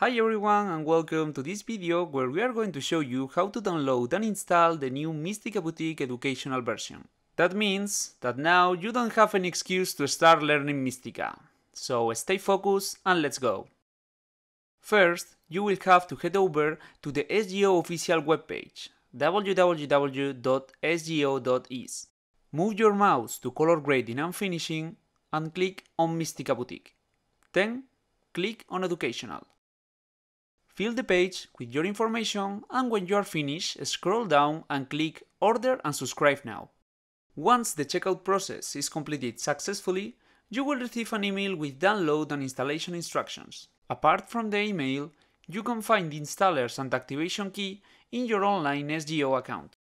Hi everyone and welcome to this video where we are going to show you how to download and install the new Mistika Boutique educational version. That means that now you don't have an excuse to start learning Mistika. So stay focused and let's go. First, you will have to head over to the SGO official webpage www.sgo.es. Move your mouse to color grading and finishing and click on Mistika Boutique. Then, click on Educational. Fill the page with your information and when you are finished, scroll down and click Order and Subscribe Now. Once the checkout process is completed successfully, you will receive an email with download and installation instructions. Apart from the email, you can find the installers and activation key in your online SGO account.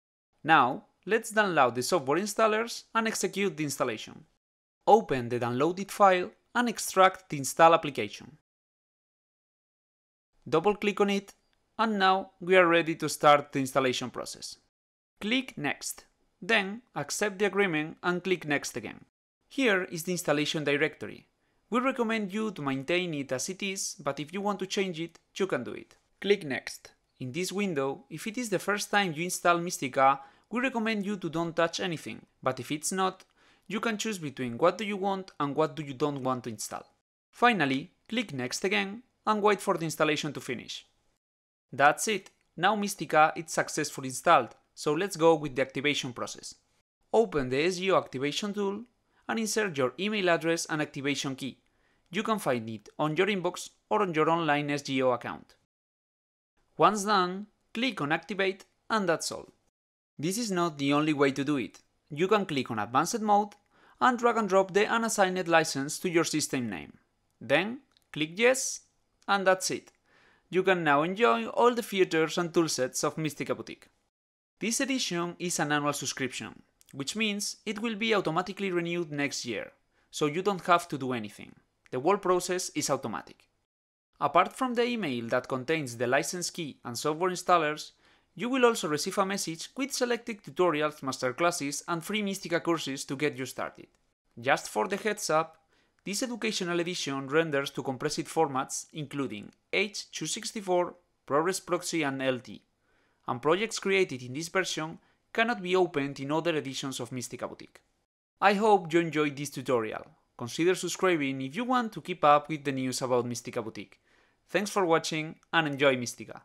Now, let's download the software installers and execute the installation. Open the downloaded file and extract the install application double click on it, and now we are ready to start the installation process. Click Next, then accept the agreement and click Next again. Here is the installation directory. We recommend you to maintain it as it is, but if you want to change it, you can do it. Click Next. In this window, if it is the first time you install Mistika, we recommend you to don't touch anything, but if it's not, you can choose between what do you want and what do you don't want to install. Finally, click Next again and wait for the installation to finish. That's it, now Mistika is successfully installed, so let's go with the activation process. Open the SGO activation tool and insert your email address and activation key. You can find it on your inbox or on your online SGO account. Once done, click on activate and that's all. This is not the only way to do it. You can click on advanced mode and drag and drop the unassigned license to your system name. Then click yes and that's it. You can now enjoy all the features and toolsets of Mistika Boutique. This edition is an annual subscription, which means it will be automatically renewed next year, so you don't have to do anything. The whole process is automatic. Apart from the email that contains the license key and software installers, you will also receive a message with selected tutorials, masterclasses, and free Mistika courses to get you started. Just for the heads up, this educational edition renders to compressed formats including H264, ProRes Proxy and LT, and projects created in this version cannot be opened in other editions of Mistika Boutique. I hope you enjoyed this tutorial. Consider subscribing if you want to keep up with the news about Mistika Boutique. Thanks for watching and enjoy Mistika!